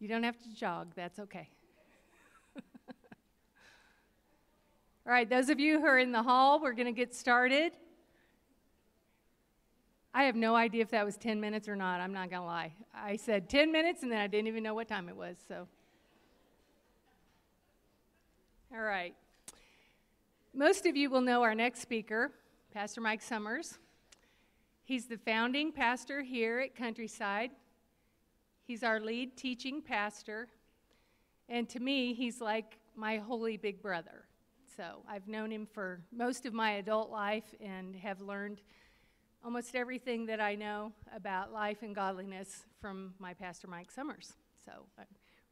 You don't have to jog, that's okay. All right, those of you who are in the hall, we're going to get started. I have no idea if that was 10 minutes or not. I'm not going to lie. I said 10 minutes and then I didn't even know what time it was, so. All right. Most of you will know our next speaker, Pastor Mike Summers. He's the founding pastor here at Countryside. He's our lead teaching pastor. And to me, he's like my holy big brother. So I've known him for most of my adult life and have learned almost everything that I know about life and godliness from my pastor, Mike Summers. So I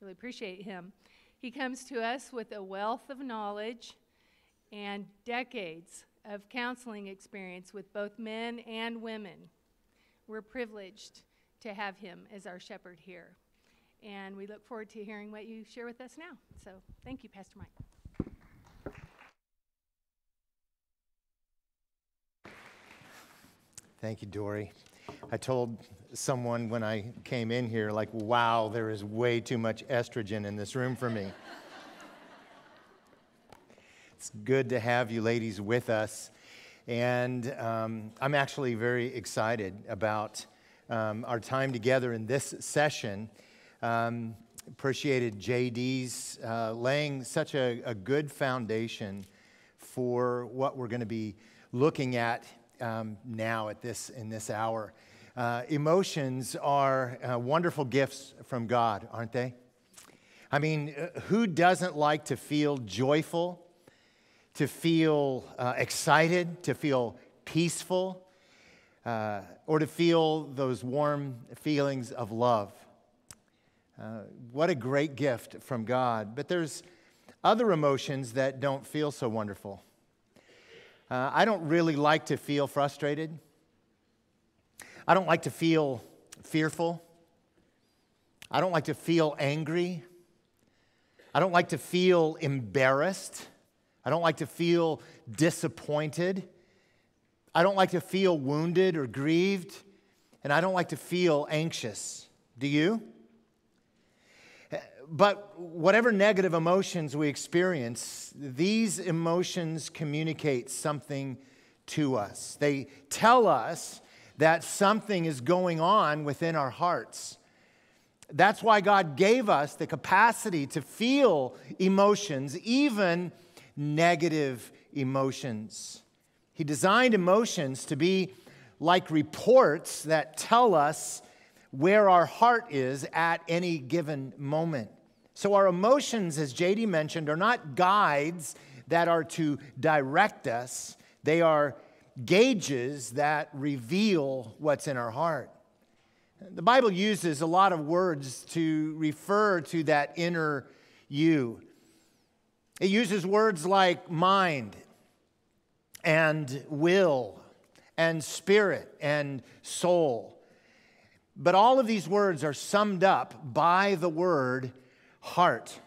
really appreciate him. He comes to us with a wealth of knowledge and decades of counseling experience with both men and women. We're privileged to have him as our shepherd here. And we look forward to hearing what you share with us now. So thank you, Pastor Mike. Thank you, Dory. I told someone when I came in here, like, wow, there is way too much estrogen in this room for me. it's good to have you ladies with us. And um, I'm actually very excited about um, our time together in this session. Um, appreciated JD's uh, laying such a, a, good foundation for what we're going to be looking at um, now at this in this hour. Uh, emotions are uh, wonderful gifts from God, aren't they? I mean, uh, who doesn't like to feel joyful, to feel uh, excited, to feel peaceful? Uh, or to feel those warm feelings of love. Uh, what a great gift from God. But there's other emotions that don't feel so wonderful. Uh, I don't really like to feel frustrated. I don't like to feel fearful. I don't like to feel angry. I don't like to feel embarrassed. I don't like to feel disappointed. I don't like to feel wounded or grieved, and I don't like to feel anxious. Do you? But whatever negative emotions we experience, these emotions communicate something to us. They tell us that something is going on within our hearts. That's why God gave us the capacity to feel emotions, even negative emotions. He designed emotions to be like reports that tell us where our heart is at any given moment. So, our emotions, as JD mentioned, are not guides that are to direct us, they are gauges that reveal what's in our heart. The Bible uses a lot of words to refer to that inner you. It uses words like mind and will and spirit and soul. But all of these words are summed up by the word heart.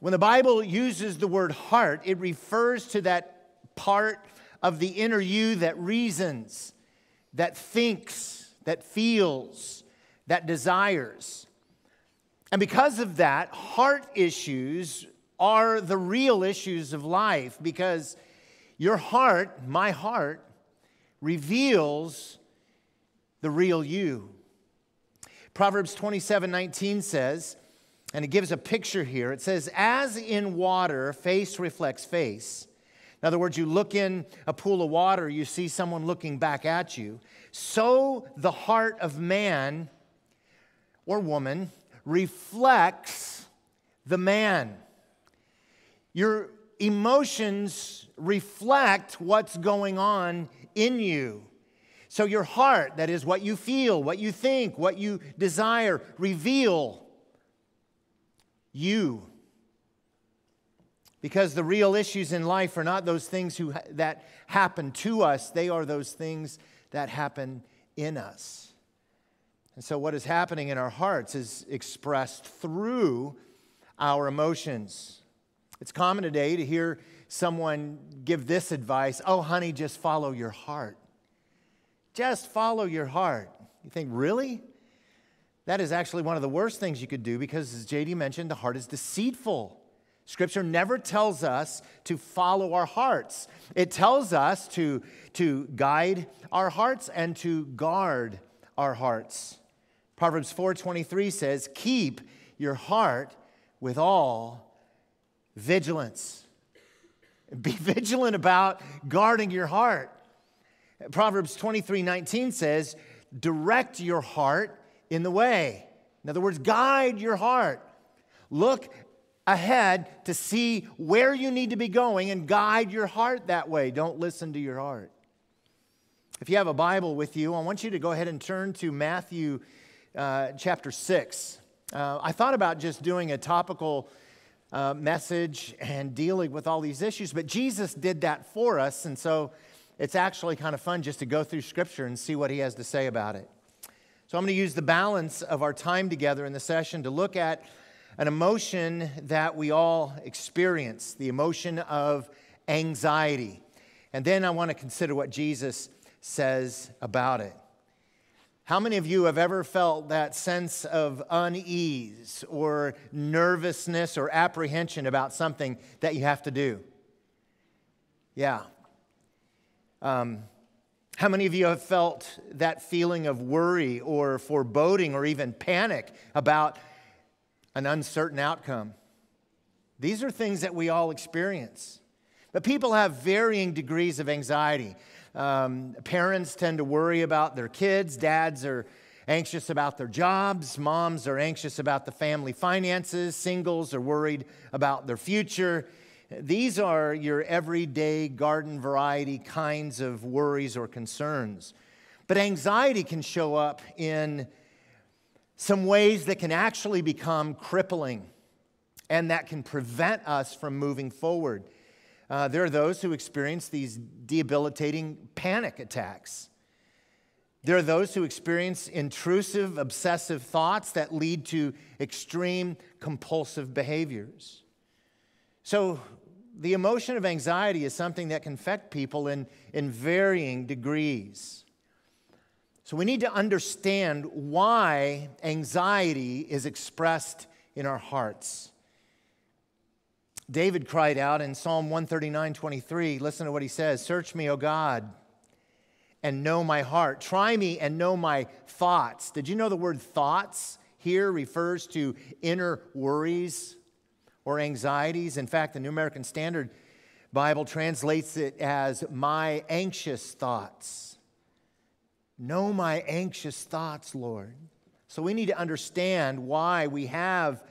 When the Bible uses the word heart, it refers to that part of the inner you that reasons, that thinks, that feels, that desires. And because of that, heart issues are the real issues of life because your heart, my heart, reveals the real you. Proverbs 27 19 says, and it gives a picture here. It says, As in water, face reflects face. In other words, you look in a pool of water, you see someone looking back at you. So the heart of man or woman reflects the man. Your emotions reflect what's going on in you. So, your heart, that is what you feel, what you think, what you desire, reveal you. Because the real issues in life are not those things who, that happen to us, they are those things that happen in us. And so, what is happening in our hearts is expressed through our emotions. It's common today to hear someone give this advice oh, honey, just follow your heart. Just follow your heart. You think, really? That is actually one of the worst things you could do because, as JD mentioned, the heart is deceitful. Scripture never tells us to follow our hearts. It tells us to, to guide our hearts and to guard our hearts. Proverbs 4:23 says, "Keep your heart with all vigilance." Be vigilant about guarding your heart. Proverbs 23:19 says, "Direct your heart in the way." In other words, guide your heart. Look ahead to see where you need to be going and guide your heart that way. Don't listen to your heart. If you have a Bible with you, I want you to go ahead and turn to Matthew uh, chapter 6. Uh, I thought about just doing a topical uh, message and dealing with all these issues, but Jesus did that for us, and so it's actually kind of fun just to go through Scripture and see what he has to say about it. So I'm going to use the balance of our time together in the session to look at an emotion that we all experience the emotion of anxiety. And then I want to consider what Jesus says about it. How many of you have ever felt that sense of unease or nervousness or apprehension about something that you have to do? Yeah. Um, how many of you have felt that feeling of worry or foreboding or even panic about an uncertain outcome. These are things that we all experience. But people have varying degrees of anxiety. Um, parents tend to worry about their kids, dads are anxious about their jobs, moms are anxious about the family finances, singles are worried about their future. These are your everyday garden variety kinds of worries or concerns. But anxiety can show up in some ways that can actually become crippling and that can prevent us from moving forward. Uh, there are those who experience these debilitating panic attacks. There are those who experience intrusive, obsessive thoughts that lead to extreme compulsive behaviors. So, the emotion of anxiety is something that can affect people in, in varying degrees. So we need to understand why anxiety is expressed in our hearts. David cried out in Psalm 139 23. Listen to what he says Search me, O God, and know my heart. Try me and know my thoughts. Did you know the word thoughts here refers to inner worries or anxieties? In fact, the New American Standard Bible translates it as my anxious thoughts. Know my anxious thoughts, Lord. So we need to understand why we have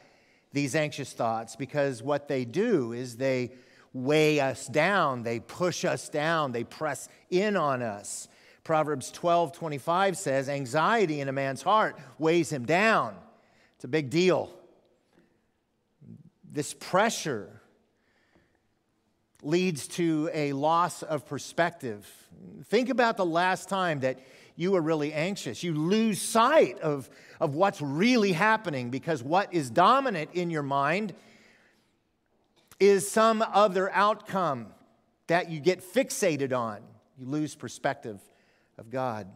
these anxious thoughts because what they do is they weigh us down, they push us down, they press in on us. Proverbs 12 25 says, Anxiety in a man's heart weighs him down. It's a big deal. This pressure leads to a loss of perspective. Think about the last time that you are really anxious. You lose sight of, of what's really happening because what is dominant in your mind is some other outcome that you get fixated on. You lose perspective of God.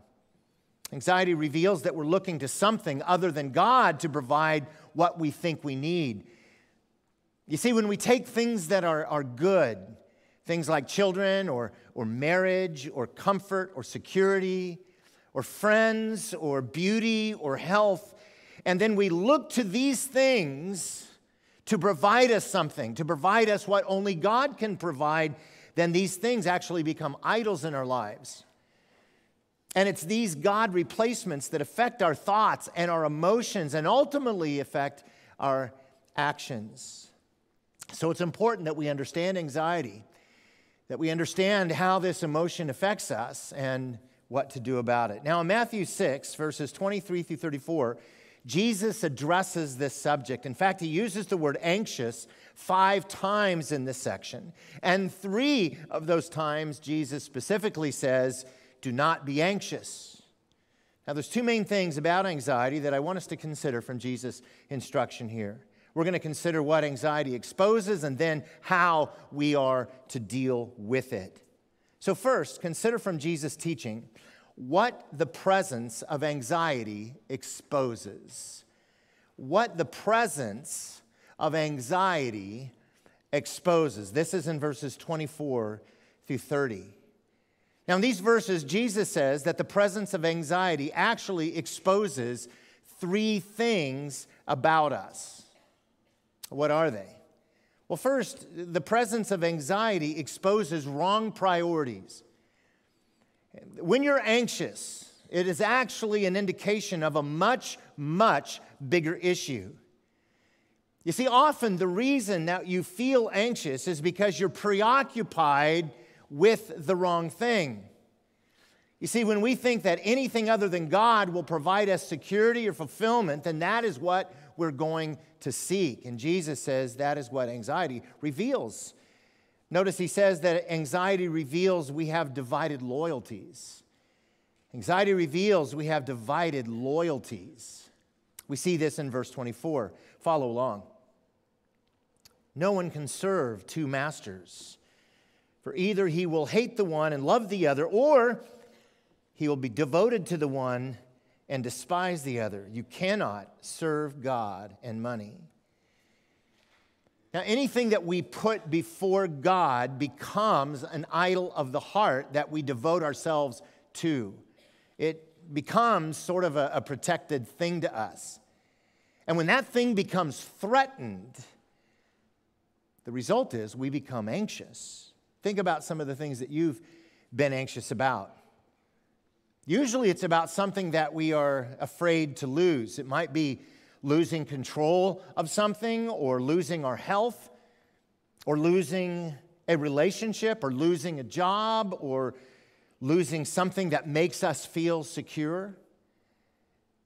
Anxiety reveals that we're looking to something other than God to provide what we think we need. You see, when we take things that are, are good, things like children or, or marriage or comfort or security, or friends or beauty or health. And then we look to these things to provide us something, to provide us what only God can provide, then these things actually become idols in our lives. And it's these God replacements that affect our thoughts and our emotions and ultimately affect our actions. So it's important that we understand anxiety, that we understand how this emotion affects us, and what to do about it. Now, in Matthew 6, verses 23 through 34, Jesus addresses this subject. In fact, he uses the word anxious five times in this section. And three of those times, Jesus specifically says, Do not be anxious. Now, there's two main things about anxiety that I want us to consider from Jesus' instruction here. We're going to consider what anxiety exposes and then how we are to deal with it. So, first, consider from Jesus' teaching what the presence of anxiety exposes. What the presence of anxiety exposes. This is in verses 24 through 30. Now, in these verses, Jesus says that the presence of anxiety actually exposes three things about us. What are they? Well, first, the presence of anxiety exposes wrong priorities. When you're anxious, it is actually an indication of a much, much bigger issue. You see, often the reason that you feel anxious is because you're preoccupied with the wrong thing. You see, when we think that anything other than God will provide us security or fulfillment, then that is what we're going to seek. And Jesus says that is what anxiety reveals. Notice he says that anxiety reveals we have divided loyalties. Anxiety reveals we have divided loyalties. We see this in verse 24. Follow along. No one can serve two masters, for either he will hate the one and love the other, or he will be devoted to the one and despise the other. You cannot serve God and money. Now, anything that we put before God becomes an idol of the heart that we devote ourselves to. It becomes sort of a, a protected thing to us. And when that thing becomes threatened, the result is we become anxious. Think about some of the things that you've been anxious about. Usually it's about something that we are afraid to lose. It might be losing control of something, or losing our health, or losing a relationship, or losing a job, or losing something that makes us feel secure.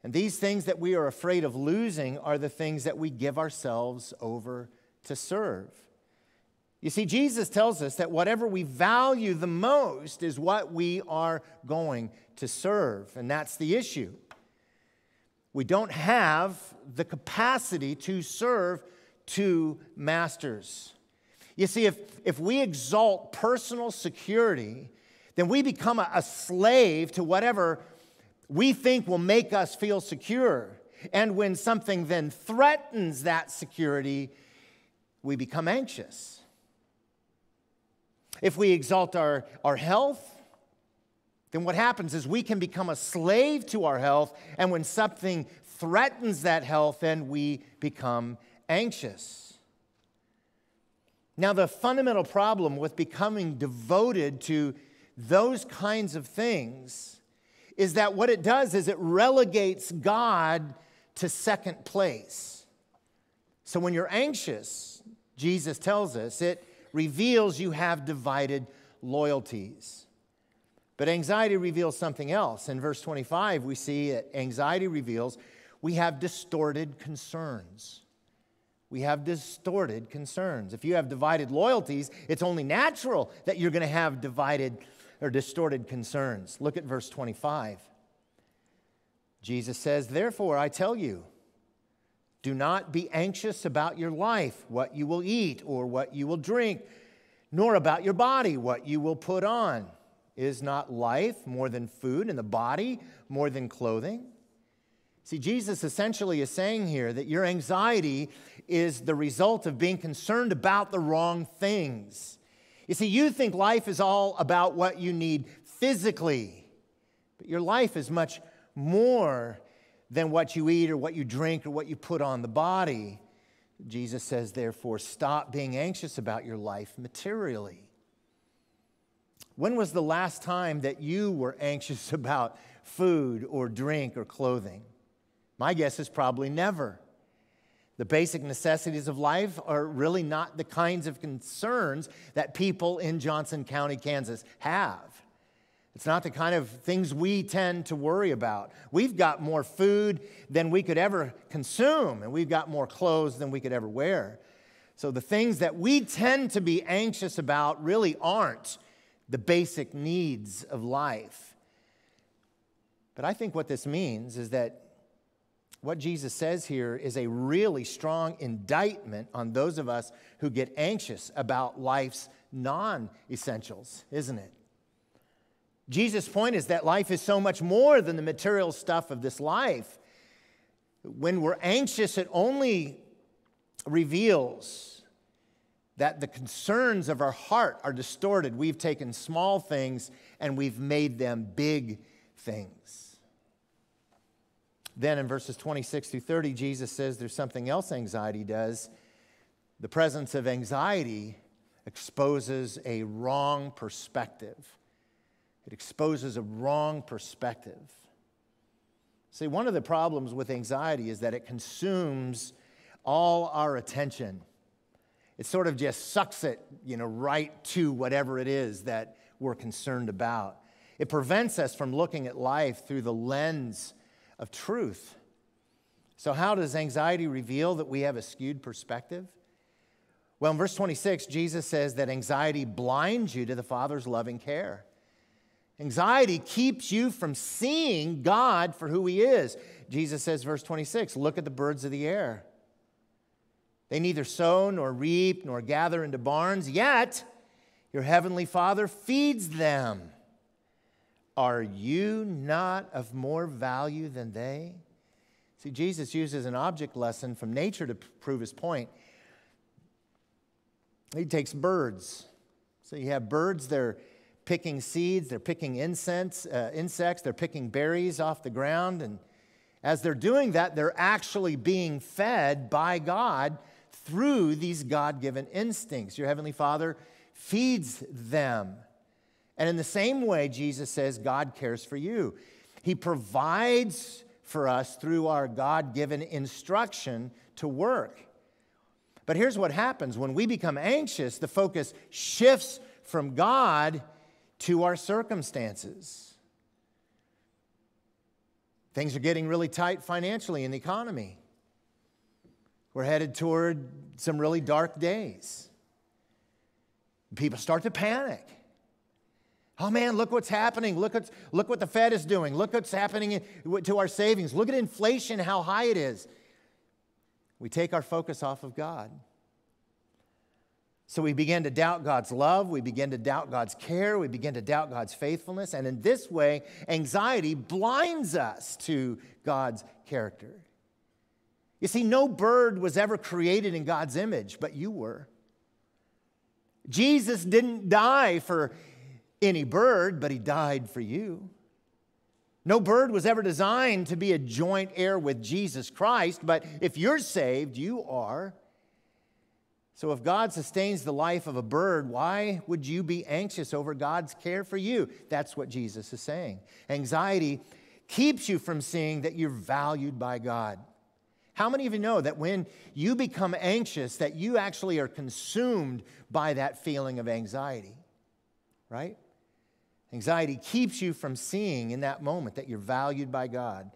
And these things that we are afraid of losing are the things that we give ourselves over to serve. You see, Jesus tells us that whatever we value the most is what we are going to serve, and that's the issue. We don't have the capacity to serve two masters. You see, if, if we exalt personal security, then we become a, a slave to whatever we think will make us feel secure. And when something then threatens that security, we become anxious. If we exalt our, our health, then what happens is we can become a slave to our health, and when something threatens that health, then we become anxious. Now, the fundamental problem with becoming devoted to those kinds of things is that what it does is it relegates God to second place. So when you're anxious, Jesus tells us, it reveals you have divided loyalties. But anxiety reveals something else. In verse 25, we see that anxiety reveals we have distorted concerns. We have distorted concerns. If you have divided loyalties, it's only natural that you're going to have divided or distorted concerns. Look at verse 25. Jesus says, Therefore, I tell you, do not be anxious about your life, what you will eat or what you will drink, nor about your body, what you will put on. Is not life more than food and the body more than clothing? See, Jesus essentially is saying here that your anxiety is the result of being concerned about the wrong things. You see, you think life is all about what you need physically, but your life is much more than what you eat or what you drink or what you put on the body. Jesus says, therefore, stop being anxious about your life materially. When was the last time that you were anxious about food or drink or clothing? My guess is probably never. The basic necessities of life are really not the kinds of concerns that people in Johnson County, Kansas have. It's not the kind of things we tend to worry about. We've got more food than we could ever consume, and we've got more clothes than we could ever wear. So the things that we tend to be anxious about really aren't the basic needs of life. But I think what this means is that what Jesus says here is a really strong indictment on those of us who get anxious about life's non essentials, isn't it? Jesus' point is that life is so much more than the material stuff of this life. When we're anxious, it only reveals that the concerns of our heart are distorted. We've taken small things and we've made them big things. Then in verses 26 through 30, Jesus says there's something else anxiety does. The presence of anxiety exposes a wrong perspective. It exposes a wrong perspective. See, one of the problems with anxiety is that it consumes all our attention. It sort of just sucks it, you know, right to whatever it is that we're concerned about. It prevents us from looking at life through the lens of truth. So, how does anxiety reveal that we have a skewed perspective? Well, in verse 26, Jesus says that anxiety blinds you to the Father's loving care. Anxiety keeps you from seeing God for who He is. Jesus says, verse 26, look at the birds of the air. They neither sow nor reap nor gather into barns, yet your heavenly Father feeds them. Are you not of more value than they? See, Jesus uses an object lesson from nature to prove his point. He takes birds. So you have birds, they're picking seeds, they're picking incense, uh, insects, they're picking berries off the ground. And as they're doing that, they're actually being fed by God through these God given instincts. Your Heavenly Father feeds them. And in the same way, Jesus says God cares for you. He provides for us through our God given instruction to work. But here's what happens when we become anxious, the focus shifts from God to our circumstances. Things are getting really tight financially in the economy. We're headed toward some really dark days. People start to panic. Oh man, look what's happening. Look, what's, look what the Fed is doing. Look what's happening to our savings. Look at inflation, how high it is we take our focus off of God. So we begin to doubt God's love, we begin to doubt God's care, we begin to doubt God's faithfulness, and in this way, anxiety blinds us to God's character. You see, no bird was ever created in God's image, but you were. Jesus didn't die for any bird, but he died for you. No bird was ever designed to be a joint heir with Jesus Christ, but if you're saved, you are. So if God sustains the life of a bird, why would you be anxious over God's care for you? That's what Jesus is saying. Anxiety keeps you from seeing that you're valued by God. How many of you know that when you become anxious that you actually are consumed by that feeling of anxiety? Right? Anxiety keeps you from seeing in that moment that you're valued by God.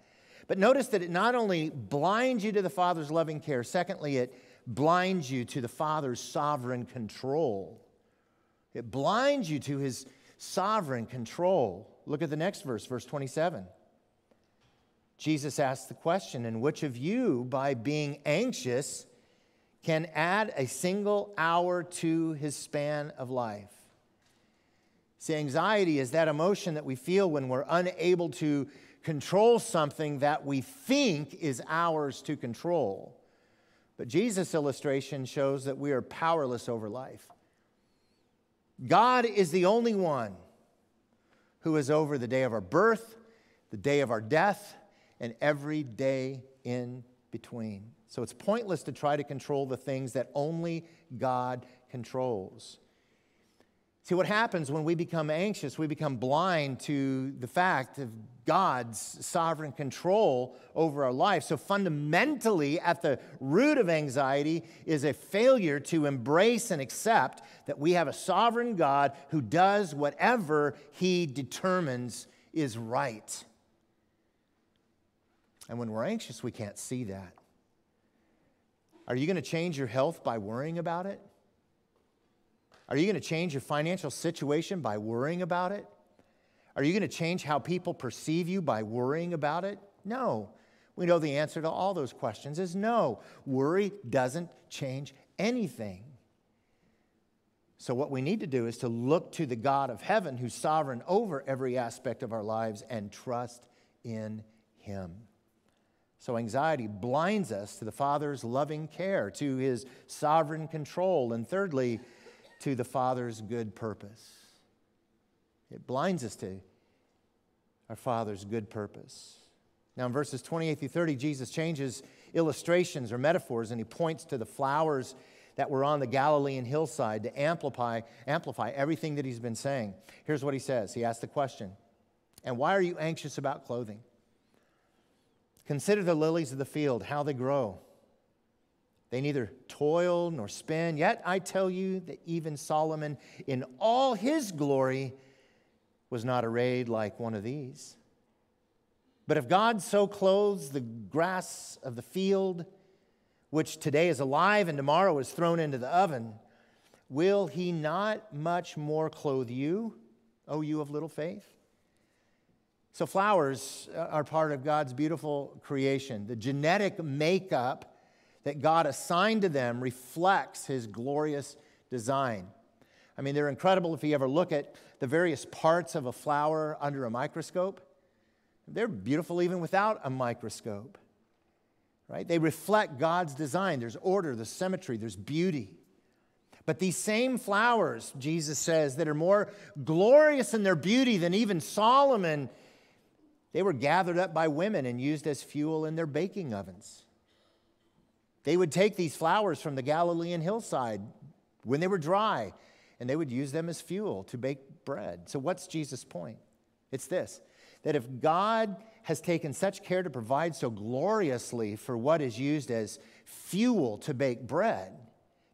But notice that it not only blinds you to the Father's loving care, secondly, it blinds you to the Father's sovereign control. It blinds you to his sovereign control. Look at the next verse, verse 27. Jesus asked the question, and which of you, by being anxious, can add a single hour to his span of life? See, anxiety is that emotion that we feel when we're unable to control something that we think is ours to control. But Jesus' illustration shows that we are powerless over life. God is the only one who is over the day of our birth, the day of our death, and every day in between. So it's pointless to try to control the things that only God controls. See, what happens when we become anxious, we become blind to the fact of God's sovereign control over our life. So, fundamentally, at the root of anxiety is a failure to embrace and accept that we have a sovereign God who does whatever he determines is right. And when we're anxious, we can't see that. Are you going to change your health by worrying about it? Are you going to change your financial situation by worrying about it? Are you going to change how people perceive you by worrying about it? No. We know the answer to all those questions is no. Worry doesn't change anything. So, what we need to do is to look to the God of heaven who's sovereign over every aspect of our lives and trust in Him. So, anxiety blinds us to the Father's loving care, to His sovereign control, and thirdly, to the Father's good purpose. It blinds us to our Father's good purpose. Now, in verses 28 through 30, Jesus changes illustrations or metaphors and he points to the flowers that were on the Galilean hillside to amplify, amplify everything that he's been saying. Here's what he says He asks the question, And why are you anxious about clothing? Consider the lilies of the field, how they grow. They neither toil nor spin, yet I tell you that even Solomon, in all his glory, was not arrayed like one of these. But if God so clothes the grass of the field, which today is alive and tomorrow is thrown into the oven, will he not much more clothe you, O you of little faith? So, flowers are part of God's beautiful creation. The genetic makeup that God assigned to them reflects his glorious design. I mean, they're incredible if you ever look at the various parts of a flower under a microscope. They're beautiful even without a microscope right? They reflect God's design. There's order, there's symmetry, there's beauty. But these same flowers, Jesus says, that are more glorious in their beauty than even Solomon, they were gathered up by women and used as fuel in their baking ovens. They would take these flowers from the Galilean hillside when they were dry, and they would use them as fuel to bake bread. So, what's Jesus' point? It's this that if God has taken such care to provide so gloriously for what is used as fuel to bake bread,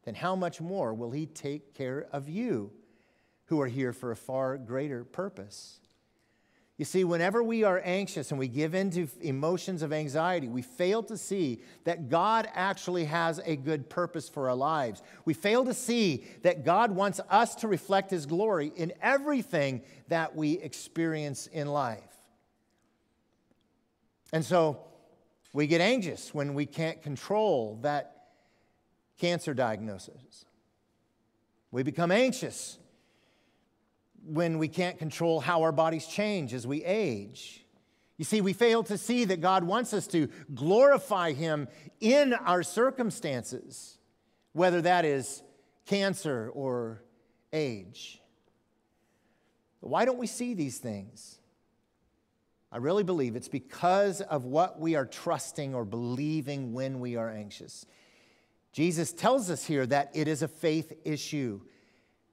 then how much more will He take care of you who are here for a far greater purpose? You see, whenever we are anxious and we give in to emotions of anxiety, we fail to see that God actually has a good purpose for our lives. We fail to see that God wants us to reflect His glory in everything that we experience in life. And so we get anxious when we can't control that cancer diagnosis. We become anxious when we can't control how our bodies change as we age. You see, we fail to see that God wants us to glorify Him in our circumstances, whether that is cancer or age. Why don't we see these things? I really believe it's because of what we are trusting or believing when we are anxious. Jesus tells us here that it is a faith issue.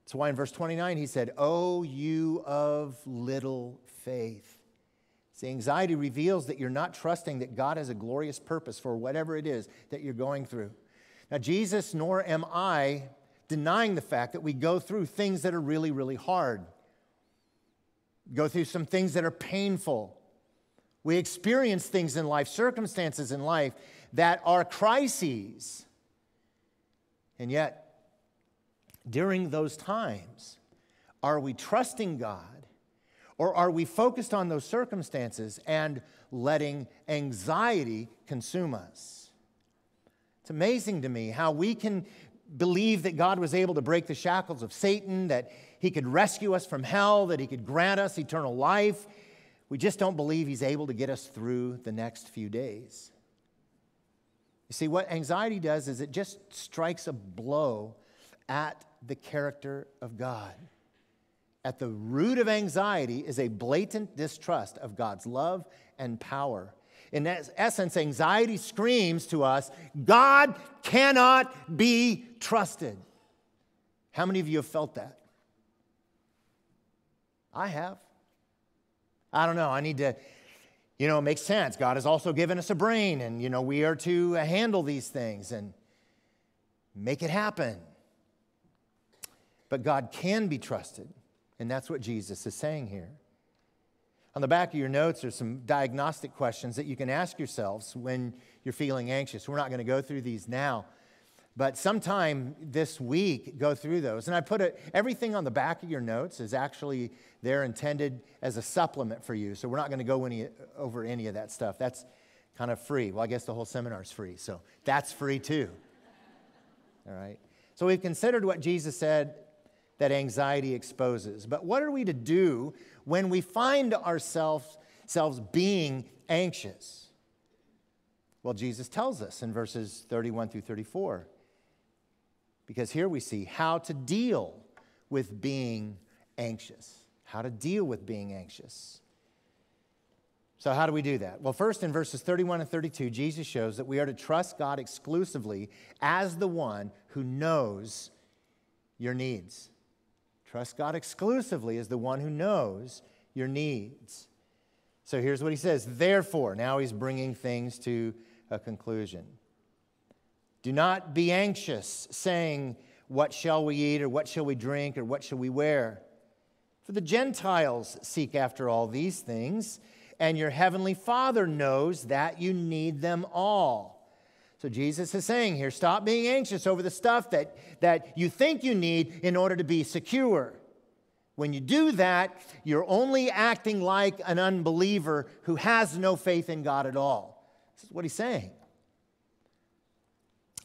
That's why in verse 29 he said, Oh, you of little faith. See, anxiety reveals that you're not trusting that God has a glorious purpose for whatever it is that you're going through. Now, Jesus nor am I denying the fact that we go through things that are really, really hard, go through some things that are painful. We experience things in life, circumstances in life that are crises. And yet, during those times, are we trusting God or are we focused on those circumstances and letting anxiety consume us? It's amazing to me how we can believe that God was able to break the shackles of Satan, that he could rescue us from hell, that he could grant us eternal life, we just don't believe He's able to get us through the next few days. You see, what anxiety does is it just strikes a blow at the character of God. At the root of anxiety is a blatant distrust of God's love and power. In essence, anxiety screams to us God cannot be trusted. How many of you have felt that? I have. I don't know. I need to, you know, it makes sense. God has also given us a brain, and, you know, we are to uh, handle these things and make it happen. But God can be trusted, and that's what Jesus is saying here. On the back of your notes are some diagnostic questions that you can ask yourselves when you're feeling anxious. We're not going to go through these now. But sometime this week, go through those. And I put it, everything on the back of your notes is actually there intended as a supplement for you. So we're not going to go any, over any of that stuff. That's kind of free. Well, I guess the whole seminar is free. So that's free too. All right. So we've considered what Jesus said that anxiety exposes. But what are we to do when we find ourselves, being anxious? Well, Jesus tells us in verses 31 through 34. Because here we see how to deal with being anxious. How to deal with being anxious. So, how do we do that? Well, first, in verses 31 and 32, Jesus shows that we are to trust God exclusively as the one who knows your needs. Trust God exclusively as the one who knows your needs. So, here's what he says Therefore, now he's bringing things to a conclusion. Do not be anxious, saying, What shall we eat, or what shall we drink, or what shall we wear? For the Gentiles seek after all these things and your heavenly Father knows that you need them all. So Jesus is saying here stop being anxious over the stuff that, that you think you need in order to be secure. When you do that, you're only acting like an unbeliever who has no faith in God at all. This is what he's saying.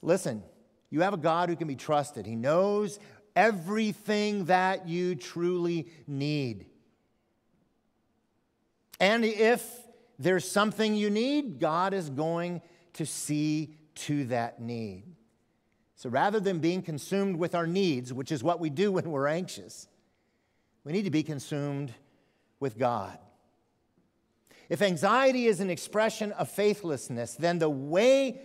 Listen, you have a God who can be trusted. He knows everything that you truly need. And if there's something you need, God is going to see to that need. So rather than being consumed with our needs, which is what we do when we're anxious, we need to be consumed with God. If anxiety is an expression of faithlessness, then the way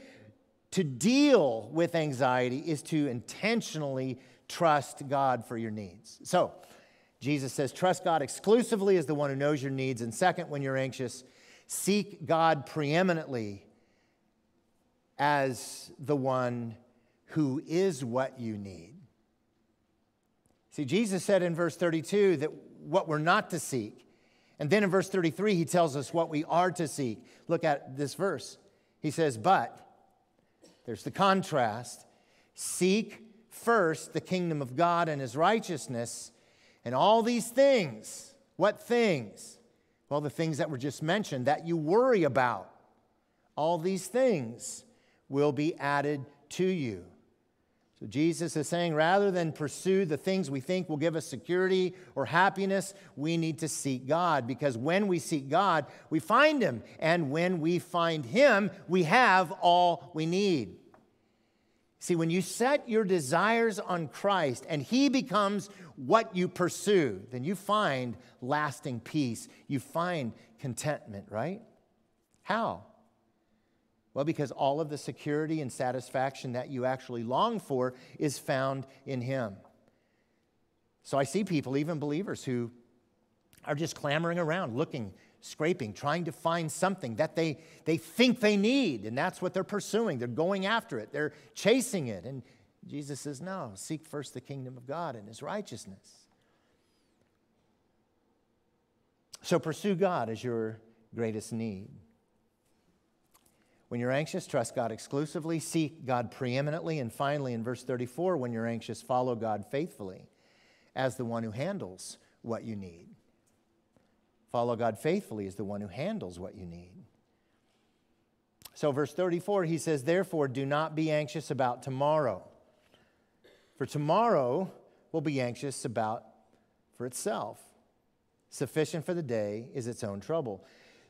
to deal with anxiety is to intentionally trust God for your needs. So, Jesus says, trust God exclusively as the one who knows your needs. And second, when you're anxious, seek God preeminently as the one who is what you need. See, Jesus said in verse 32 that what we're not to seek. And then in verse 33, he tells us what we are to seek. Look at this verse. He says, But, there's the contrast seek first the kingdom of God and his righteousness and all these things, what things? Well, the things that were just mentioned that you worry about. All these things will be added to you. So Jesus is saying rather than pursue the things we think will give us security or happiness, we need to seek God because when we seek God, we find Him. And when we find Him, we have all we need. See, when you set your desires on Christ and He becomes what you pursue, then you find lasting peace. You find contentment, right? How? Well, because all of the security and satisfaction that you actually long for is found in Him. So I see people, even believers, who are just clamoring around, looking scraping, trying to find something that they, they think they need, and that's what they're pursuing. They're going after it, they're chasing it. And Jesus says, No, seek first the kingdom of God and his righteousness. So pursue God as your greatest need. When you're anxious, trust God exclusively, seek God preeminently, and finally, in verse 34, when you're anxious, follow God faithfully as the one who handles what you need. Follow God faithfully is the one who handles what you need. So, verse 34, he says, Therefore, do not be anxious about tomorrow, for tomorrow will be anxious about for itself. Sufficient for the day is its own trouble.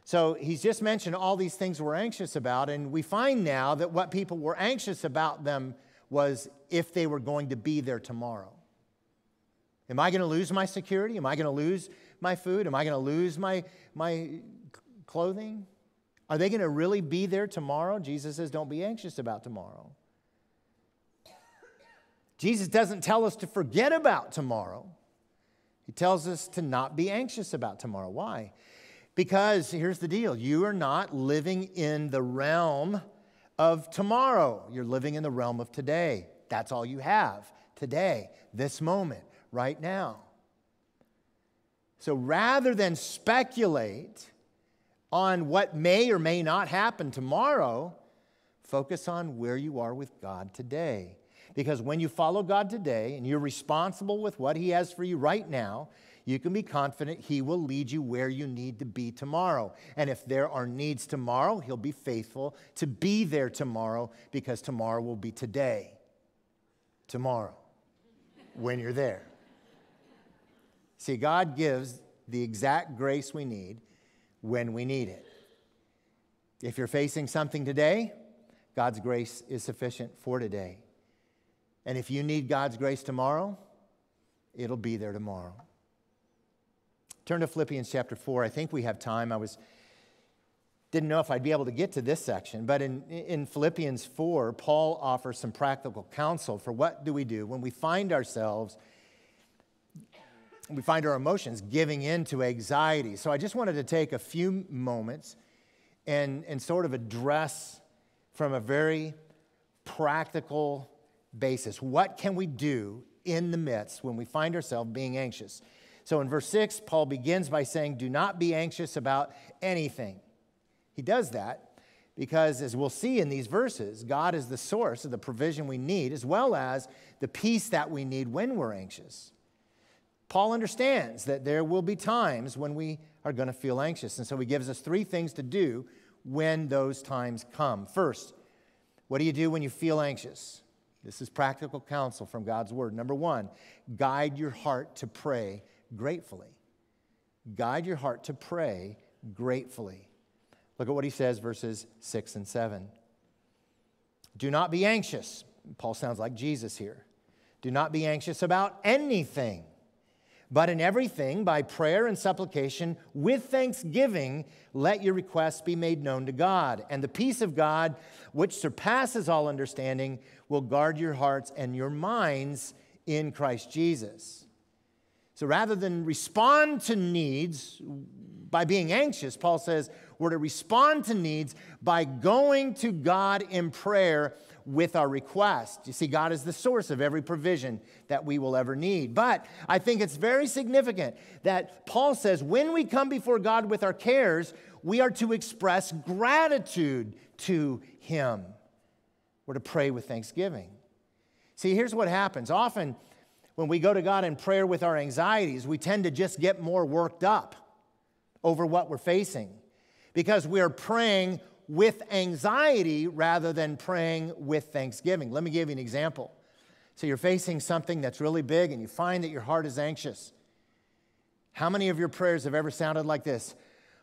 So he's just mentioned all these things we're anxious about, and we find now that what people were anxious about them was if they were going to be there tomorrow. Am I going to lose my security? Am I going to lose my food? Am I going to lose my, my clothing? Are they going to really be there tomorrow? Jesus says, don't be anxious about tomorrow. Jesus doesn't tell us to forget about tomorrow. He tells us to not be anxious about tomorrow. Why? Because here's the deal you are not living in the realm of tomorrow, you're living in the realm of today. That's all you have today, this moment, right now. So rather than speculate on what may or may not happen tomorrow, focus on where you are with God today. Because when you follow God today and you're responsible with what He has for you right now, you can be confident He will lead you where you need to be tomorrow. And if there are needs tomorrow, He'll be faithful to be there tomorrow because tomorrow will be today. Tomorrow, when you're there. See, God gives the exact grace we need when we need it. If you're facing something today, God's grace is sufficient for today. And if you need God's grace tomorrow, it'll be there tomorrow. Turn to Philippians chapter 4. I think we have time. I was didn't know if I'd be able to get to this section, but in, in Philippians 4, Paul offers some practical counsel for what do we do when we find ourselves, we find our emotions giving in to anxiety. So I just wanted to take a few moments and, and sort of address from a very practical basis what can we do in the midst when we find ourselves being anxious. So in verse 6, Paul begins by saying, Do not be anxious about anything. He does that because, as we'll see in these verses, God is the source of the provision we need, as well as the peace that we need when we're anxious. Paul understands that there will be times when we are going to feel anxious. And so he gives us three things to do when those times come. First, what do you do when you feel anxious? This is practical counsel from God's word. Number one, guide your heart to pray gratefully. Guide your heart to pray gratefully. Look at what he says, verses 6 and 7. Do not be anxious. Paul sounds like Jesus here. Do not be anxious about anything but in everything, by prayer and supplication, with thanksgiving, let your requests be made known to God. And the peace of God, which surpasses all understanding, will guard your hearts and your minds in Christ Jesus. So rather than respond to needs by being anxious, Paul says we're to respond to needs by going to God in prayer with our request. You see, God is the source of every provision that we will ever need. But I think it's very significant that Paul says when we come before God with our cares, we are to express gratitude to Him. We're to pray with thanksgiving. See, here's what happens. Often, when we go to God in prayer with our anxieties, we tend to just get more worked up over what we're facing because we're praying with anxiety rather than praying with thanksgiving. Let me give you an example. So you're facing something that's really big and you find that your heart is anxious. How many of your prayers have ever sounded like this?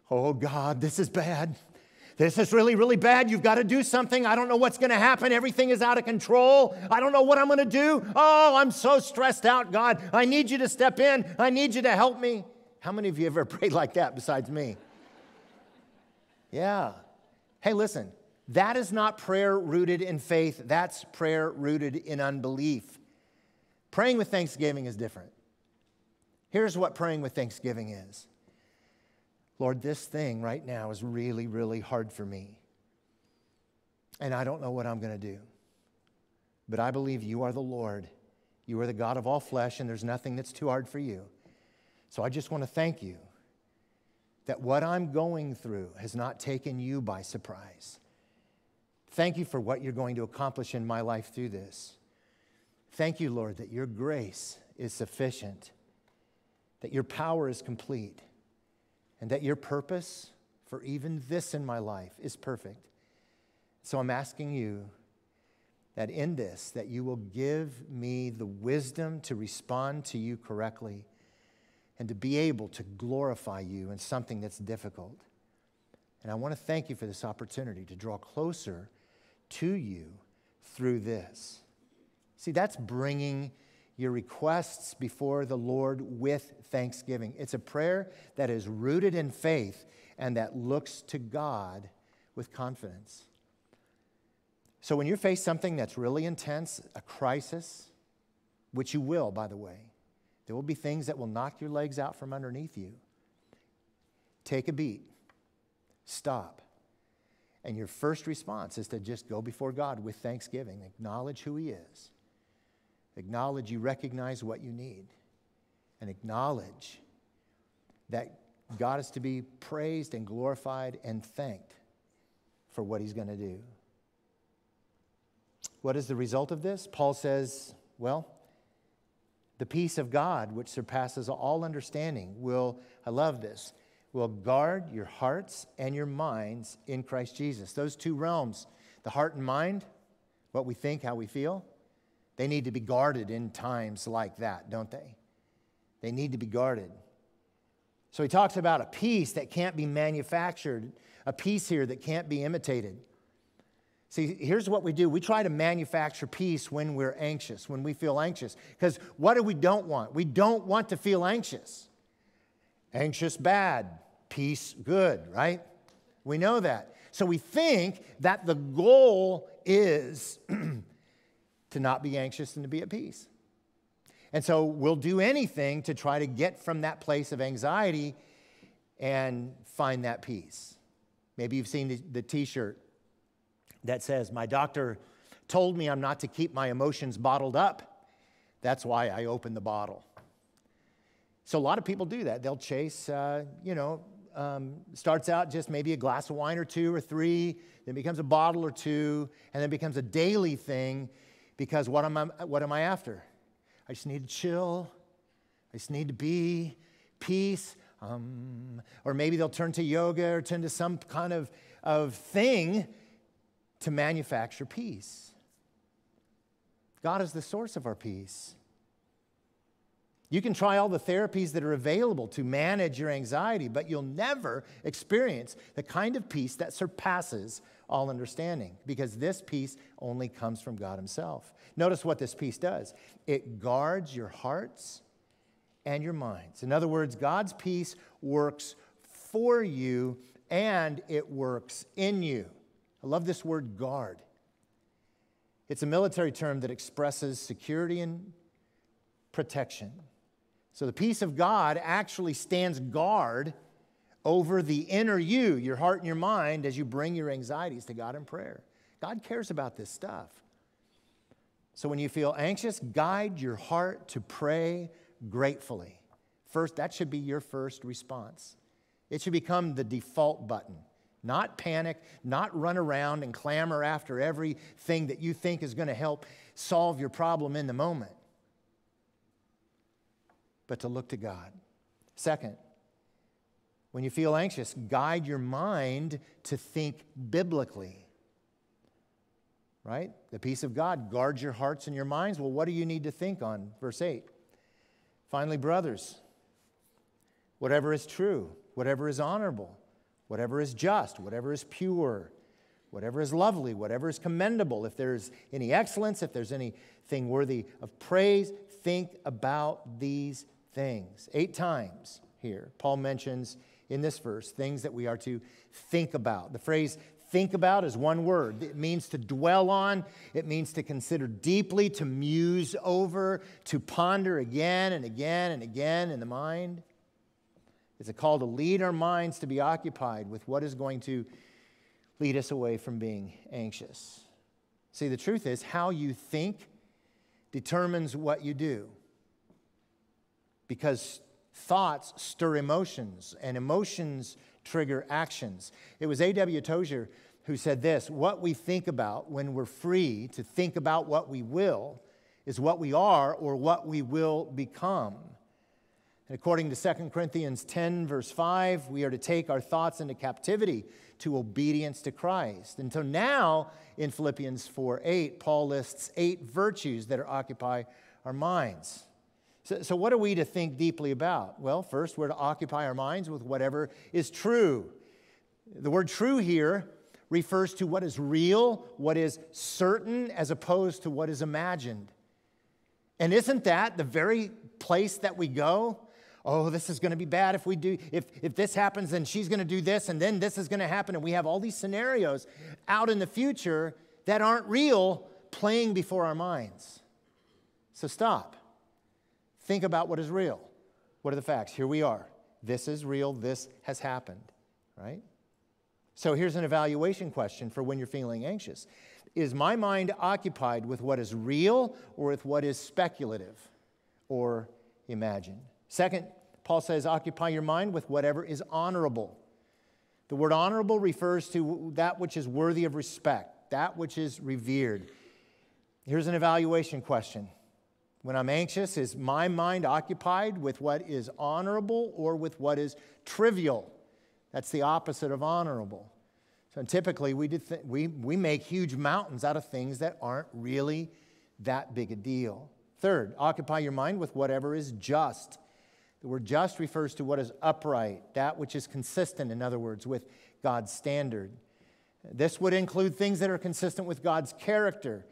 Oh God, this is bad. This is really, really bad. You've got to do something. I don't know what's going to happen. Everything is out of control. I don't know what I'm going to do. Oh, I'm so stressed out, God. I need you to step in. I need you to help me. How many of you ever prayed like that besides me? Yeah. Hey, listen, that is not prayer rooted in faith, that's prayer rooted in unbelief. Praying with thanksgiving is different. Here's what praying with thanksgiving is Lord, this thing right now is really, really hard for me. And I don't know what I'm going to do. But I believe you are the Lord. You are the God of all flesh, and there's nothing that's too hard for you. So I just want to thank you that what I'm going through has not taken you by surprise. Thank you for what you're going to accomplish in my life through this. Thank you, Lord, that your grace is sufficient, that your power is complete, and that your purpose for even this in my life is perfect. So I'm asking you that in this that you will give me the wisdom to respond to you correctly and to be able to glorify you in something that's difficult. And I want to thank you for this opportunity to draw closer to you through this. See, that's bringing your requests before the Lord with thanksgiving. It's a prayer that is rooted in faith and that looks to God with confidence. So when you face something that's really intense, a crisis, which you will, by the way, there will be things that will knock your legs out from underneath you. Take a beat, stop. And your first response is to just go before God with thanksgiving, acknowledge who He is, acknowledge you recognize what you need, and acknowledge that God is to be praised and glorified and thanked for what He's going to do. What is the result of this? Paul says, well, the peace of God, which surpasses all understanding, will, I love this, will guard your hearts and your minds in Christ Jesus. Those two realms, the heart and mind, what we think, how we feel, they need to be guarded in times like that, don't they? they need to be guarded. So he talks about a peace that can't be manufactured, a peace here that can't be imitated. See, here's what we do we try to manufacture peace when we're anxious, when we feel anxious. Because what do we don't want? We don't want to feel anxious. Anxious, bad. Peace, good, right? We know that. So we think that the goal is to not be anxious and to be at peace. And so we'll do anything to try to get from that place of anxiety and find that peace. Maybe you've seen the, t shirt that says, My doctor told me I'm not to keep my emotions bottled up. That's why I opened the bottle. So a lot of people do that. They'll chase, uh, you know, um, starts out just maybe a glass of wine or two or three, then becomes a bottle or two, and then becomes a daily thing because what am I, what am I after? I just need to chill. I just need to be peace. Um, or maybe they'll turn to yoga or turn to some kind of, of thing to manufacture peace. God is the source of our peace. You can try all the therapies that are available to manage your anxiety, but you'll never experience the kind of peace that surpasses all understanding because this peace only comes from God Himself. Notice what this peace does it guards your hearts and your minds. In other words, God's peace works for you and it works in you. I love this word guard. It's a military term that expresses security and protection. So the peace of God actually stands guard over the inner you, your heart and your mind, as you bring your anxieties to God in prayer. God cares about this stuff. So when you feel anxious, guide your heart to pray gratefully. First, that should be your first response. It should become the default button. Not panic, not run around and clamor after everything that you think is going to help solve your problem in the moment, but to look to God. Second, when you feel anxious, guide your mind to think biblically. Right? The peace of God guards your hearts and your minds. Well, what do you need to think on? Verse 8. Finally, brothers, whatever is true, whatever is honorable, whatever is just, whatever is pure, whatever is lovely, whatever is commendable, if there's any excellence, if there's anything worthy of praise, think about these things. Eight times here, Paul mentions in this verse things that we are to think about. The phrase think about is one word. It means to dwell on, it means to consider deeply, to muse over, to ponder again and again and again in the mind. It's a call to lead our minds to be occupied with what is going to lead us away from being anxious. See, the truth is, how you think determines what you do. Because thoughts stir emotions, and emotions trigger actions. It was A.W. Tozer who said this What we think about when we're free to think about what we will is what we are or what we will become. And according to 2 Corinthians 10, verse 5, we are to take our thoughts into captivity to obedience to Christ. And so now in Philippians 4 8, Paul lists eight virtues that occupy our minds. So, so, what are we to think deeply about? Well, first, we're to occupy our minds with whatever is true. The word true here refers to what is real, what is certain, as opposed to what is imagined. And isn't that the very place that we go? oh, this is going to be bad if we do, if, if this happens, then she's going to do this, and then this is going to happen. And we have all these scenarios out in the future that aren't real playing before our minds. So stop. Think about what is real. What are the facts? Here we are. This is real. This has happened, right? So here's an evaluation question for when you're feeling anxious Is my mind occupied with what is real or with what is speculative or imagined? Second, Paul says, occupy your mind with whatever is honorable. The word honorable refers to that which is worthy of respect, that which is revered. Here's an evaluation question. When I'm anxious, is my mind occupied with what is honorable or with what is trivial? That's the opposite of honorable. So typically, we, we, we make huge mountains out of things that aren't really that big a deal. Third, occupy your mind with whatever is just. The word just refers to what is upright, that which is consistent, in other words, with God's standard. This would include things that are consistent with God's character.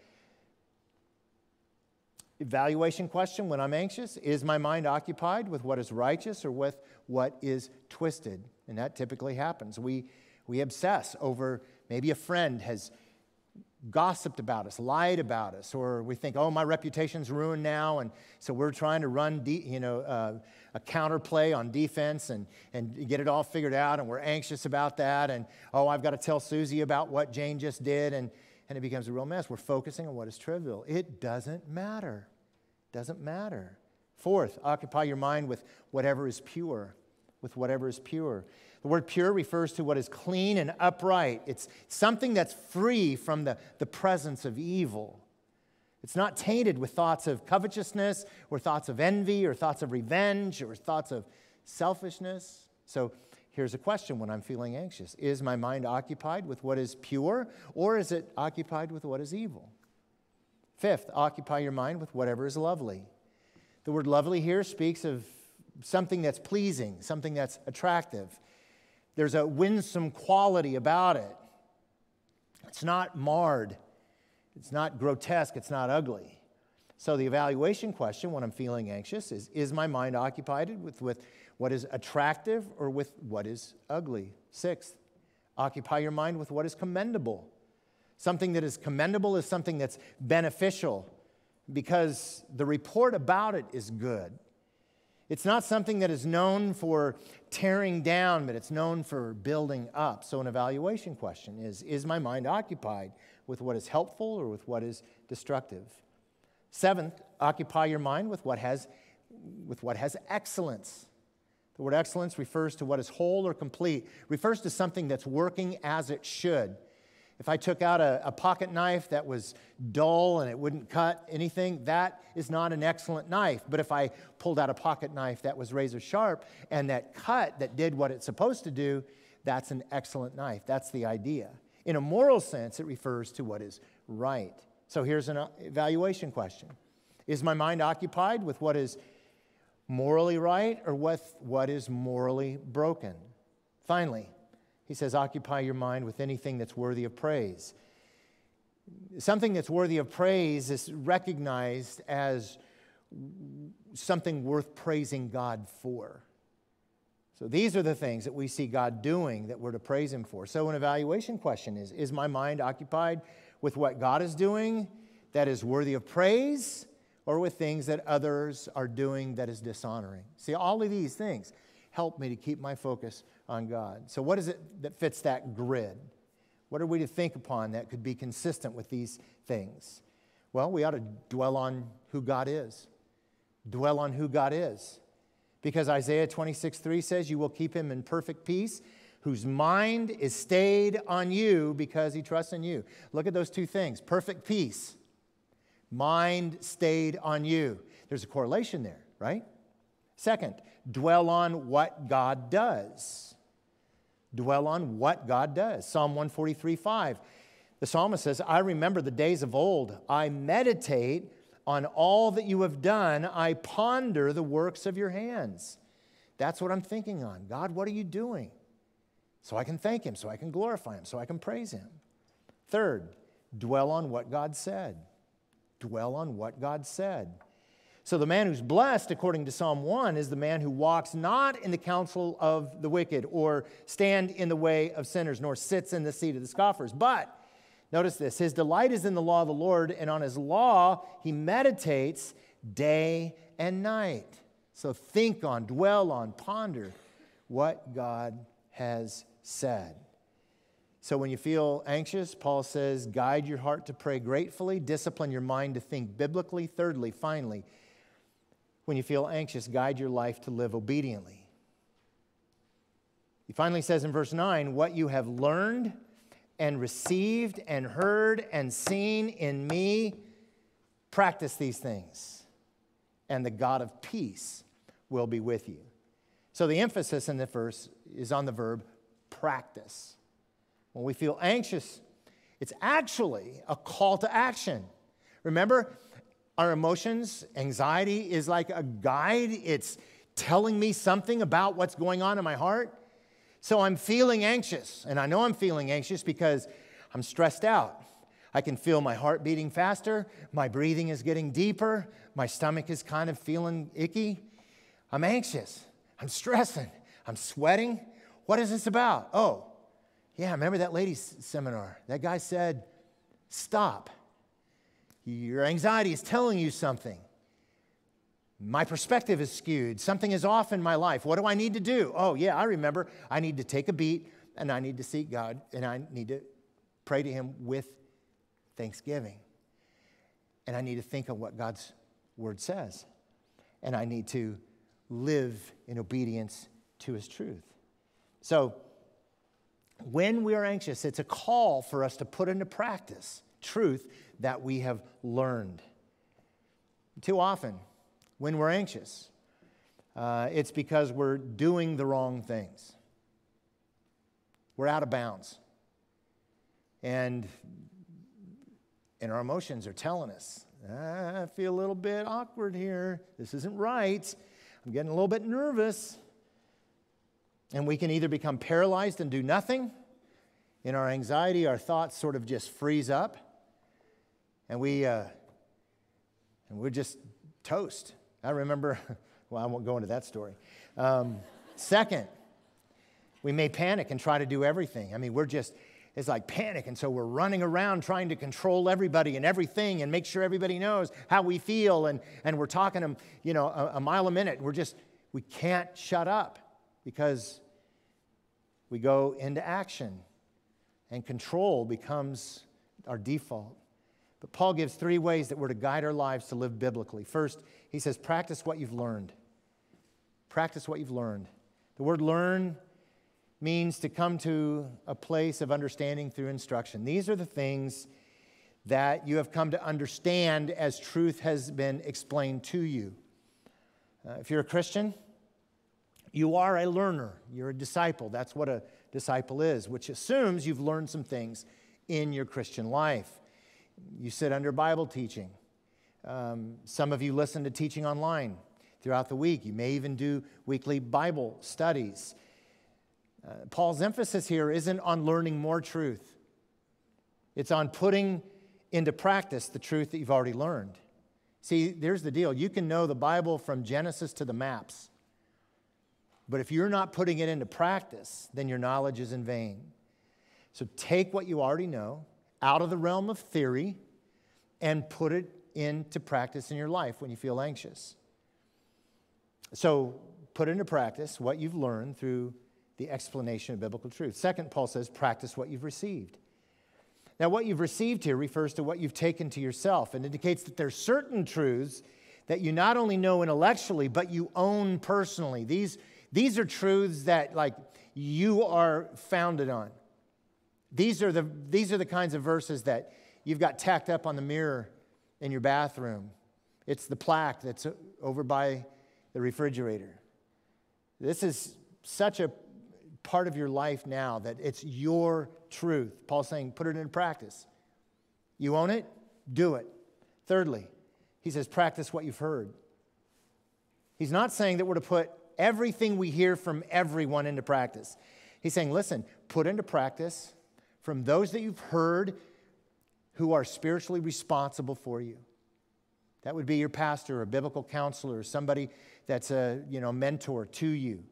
Evaluation question when I'm anxious is my mind occupied with what is righteous or with what is twisted? And that typically happens. We, we obsess over maybe a friend has gossiped about us, lied about us, or we think, oh, my reputation's ruined now, and so we're trying to run, de- you know, uh, a counterplay on defense and, and get it all figured out, and we're anxious about that, and oh, I've got to tell Susie about what Jane just did, and, and it becomes a real mess. We're focusing on what is trivial. It doesn't matter. Doesn't matter. Fourth, occupy your mind with whatever is pure, with whatever is pure. The word pure refers to what is clean and upright. It's something that's free from the, the presence of evil. It's not tainted with thoughts of covetousness or thoughts of envy or thoughts of revenge or thoughts of selfishness. So here's a question when I'm feeling anxious Is my mind occupied with what is pure or is it occupied with what is evil? Fifth, occupy your mind with whatever is lovely. The word lovely here speaks of something that's pleasing, something that's attractive. There's a winsome quality about it. It's not marred, it's not grotesque, it's not ugly. So, the evaluation question when I'm feeling anxious is Is my mind occupied with, with what is attractive or with what is ugly? Sixth, occupy your mind with what is commendable. Something that is commendable is something that's beneficial because the report about it is good. It's not something that is known for tearing down, but it's known for building up. So, an evaluation question is Is my mind occupied with what is helpful or with what is destructive? Seventh, occupy your mind with what has, with what has excellence. The word excellence refers to what is whole or complete, refers to something that's working as it should. If I took out a, a, pocket knife that was dull and it wouldn't cut anything, that is not an excellent knife. But if I pulled out a pocket knife that was razor sharp and that cut that did what it's supposed to do, that's an excellent knife. That's the idea. In a moral sense, it refers to what is right. So here's an uh, evaluation question Is my mind occupied with what is morally right or with what is morally broken? Finally, he says, occupy your mind with anything that's worthy of praise. Something that's worthy of praise is recognized as something worth praising God for. So these are the things that we see God doing that we're to praise Him for. So, an evaluation question is Is my mind occupied with what God is doing that is worthy of praise, or with things that others are doing that is dishonoring? See, all of these things help me to keep my focus on God. So, what is it that fits that grid? What are we to think upon that could be consistent with these things? Well, we ought to dwell on who God is. Dwell on who God is. Because Isaiah 26, 3 says, You will keep him in perfect peace, whose mind is stayed on you because he trusts in you. Look at those two things perfect peace, mind stayed on you. There's a correlation there, right? Second, dwell on what God does. Dwell on what God does. Psalm 143 5. The psalmist says, I remember the days of old. I meditate on all that you have done. I ponder the works of your hands. That's what I'm thinking on. God, what are you doing? So I can thank Him, so I can glorify Him, so I can praise Him. Third, dwell on what God said. Dwell on what God said. So, the man who's blessed, according to Psalm 1, is the man who walks not in the counsel of the wicked, or stand in the way of sinners, nor sits in the seat of the scoffers. But, notice this his delight is in the law of the Lord, and on his law he meditates day and night. So, think on, dwell on, ponder what God has said. So, when you feel anxious, Paul says, guide your heart to pray gratefully, discipline your mind to think biblically. Thirdly, finally, when you feel anxious, guide your life to live obediently. He finally says in verse 9, What you have learned and received and heard and seen in me, practice these things, and the God of peace will be with you. So the emphasis in the verse is on the verb practice. When we feel anxious, it's actually a call to action. Remember, our emotions, anxiety is like a guide. It's telling me something about what's going on in my heart. So I'm feeling anxious, and I know I'm feeling anxious because I'm stressed out. I can feel my heart beating faster, my breathing is getting deeper, my stomach is kind of feeling icky. I'm anxious, I'm stressing, I'm sweating. What is this about? Oh, yeah, remember that ladies' seminar? That guy said, Stop. Your anxiety is telling you something. My perspective is skewed. Something is off in my life. What do I need to do? Oh, yeah, I remember. I need to take a beat and I need to seek God and I need to pray to Him with thanksgiving. And I need to think of what God's word says. And I need to live in obedience to His truth. So, when we are anxious, it's a call for us to put into practice truth that we have learned. Too often, when we're anxious, uh, it's because we're doing the wrong things. We're out of bounds. And, and our emotions are telling us, I feel a little bit awkward here. This isn't right. I'm getting a little bit nervous. And we can either become paralyzed and do nothing. In our anxiety, our thoughts sort of just freeze up. And we, uh, and we're just toast. I remember, well, I won't go into that story. Um, second, we may panic and try to do everything. I mean, we're just, it's like panic. And so we're running around trying to control everybody and everything and make sure everybody knows how we feel. And, and we're talking them, you know, a, a mile a minute. We're just, we can't shut up because we go into action and control becomes our default. But Paul gives three ways that we're to guide our lives to live biblically. First, he says, practice what you've learned. Practice what you've learned. The word learn means to come to a place of understanding through instruction. These are the things that you have come to understand as truth has been explained to you. Uh, if you're a Christian, you are a learner, you're a disciple. That's what a disciple is, which assumes you've learned some things in your Christian life. You sit under Bible teaching. Um, some of you listen to teaching online throughout the week. You may even do weekly Bible studies. Uh, Paul's emphasis here isn't on learning more truth, it's on putting into practice the truth that you've already learned. See, there's the deal. You can know the Bible from Genesis to the maps. But if you're not putting it into practice, then your knowledge is in vain. So take what you already know out of the realm of theory and put it into practice in your life when you feel anxious. So put into practice what you've learned through the explanation of biblical truth. Second, Paul says, practice what you've received. Now, what you've received here refers to what you've taken to yourself and indicates that there's certain truths that you not only know intellectually, but you own personally. These, these are truths that, like, you are founded on. These are, the, these are the kinds of verses that you've got tacked up on the mirror in your bathroom. It's the plaque that's over by the refrigerator. This is such a part of your life now that it's your truth. Paul's saying, put it into practice. You own it, do it. Thirdly, he says, practice what you've heard. He's not saying that we're to put everything we hear from everyone into practice. He's saying, listen, put into practice from those that you've heard who are spiritually responsible for you. That would be your pastor, a biblical counselor, or somebody that's a you know, mentor to you.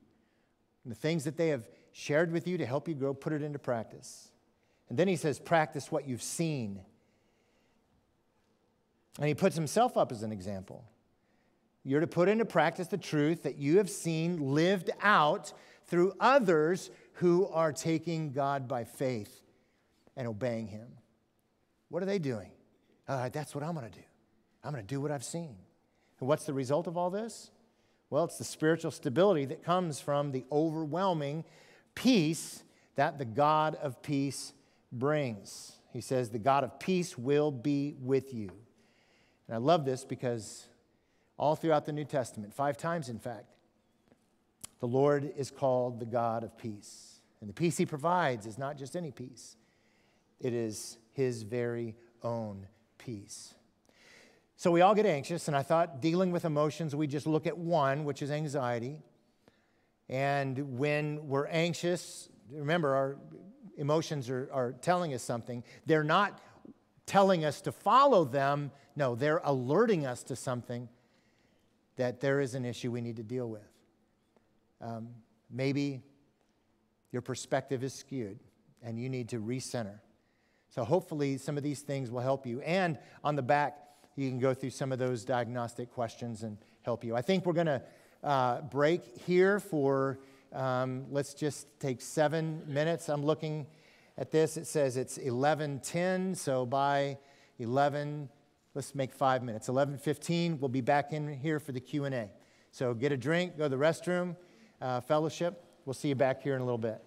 And the things that they have shared with you to help you grow, put it into practice. And then he says, practice what you've seen. And he puts himself up as an example. You're to put into practice the truth that you have seen lived out through others who are taking God by faith and obeying Him. What are they doing? Uh, that's what I'm going to do. I'm going to do what I've seen. And what's the result of all this? Well, it's the spiritual stability that comes from the overwhelming peace that the God of peace brings. He says, The God of peace will be with you. And I love this because all throughout the New Testament, five times in fact, the Lord is called the God of peace. And the peace he provides is not just any peace, it is his very own peace. So we all get anxious, and I thought dealing with emotions, we just look at one, which is anxiety. And when we're anxious, remember, our emotions are, are telling us something. They're not telling us to follow them, no, they're alerting us to something that there is an issue we need to deal with. Um, maybe your perspective is skewed and you need to recenter. So, hopefully, some of these things will help you. And on the back, you can go through some of those diagnostic questions and help you. I think we're going to uh, break here for, um, let's just take seven minutes. I'm looking at this. It says it's 11:10, so by 11, let's make five minutes. 11:15, we'll be back in here for the Q&A. So get a drink, go to the restroom, uh, fellowship. We'll see you back here in a little bit.